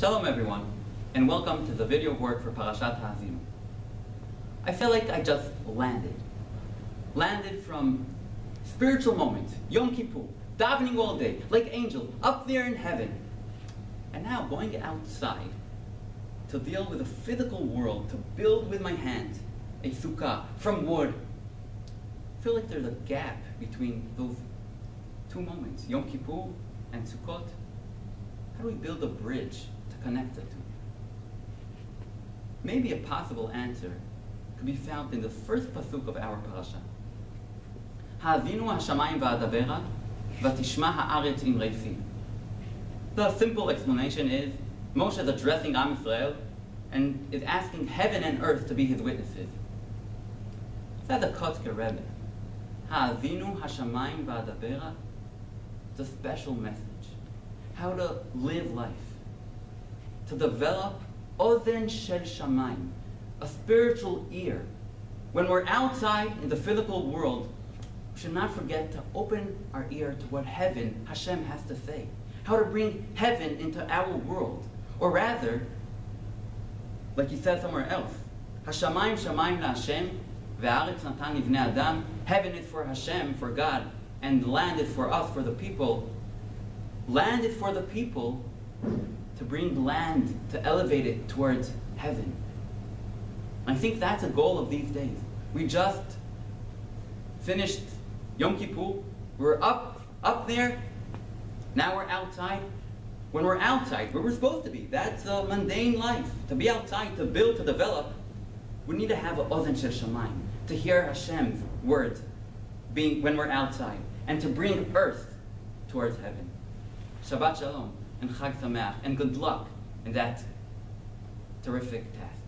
Shalom everyone, and welcome to the video vort for Parashat Ha'azinu. I feel like I just landed. Landed from spiritual moment, Yom Kippur, davening all day, like angels, up there in heaven. And now going outside to deal with a physical world, to build with my hands a sukkah from wood. I feel like there's a gap between those two moments, Yom Kippur and Sukkot. How do we build a bridge to connect the two? Maybe a possible answer could be found in the first pasuk of our parasha. Ha'azinu ha'shamayim va'adavera v'tishma ha'aretz imrei fi. The simple explanation is Moshe is addressing Am Yisrael and is asking heaven and earth to be his witnesses. That's a Kotzker Rebbe. Ha'azinu ha'shamayim va'adavera. It's a special message. How to live life. To develop ozen shel shamayim, a spiritual ear. When we're outside in the physical world, we should not forget to open our ear to what heaven, Hashem, has to say. How to bring heaven into our world. Or rather, like he said somewhere else, Hashamayim shamayim Hashem, ve'aretz natan adam. Heaven is for Hashem, for God, and land is for us, for the people. Land is for the people to bring land, to elevate it towards heaven. I think that's a goal of these days. We just finished Yom Kippur. We're up, up there. Now we're outside. When we're outside, where we're supposed to be, that's a mundane life. To be outside, to build, to develop, we need to have a ozen shel shamayim, to hear Hashem's words being when we're outside, and to bring earth towards heaven. Shabbat Shalom and Chag Sameach, and good luck in that terrific task.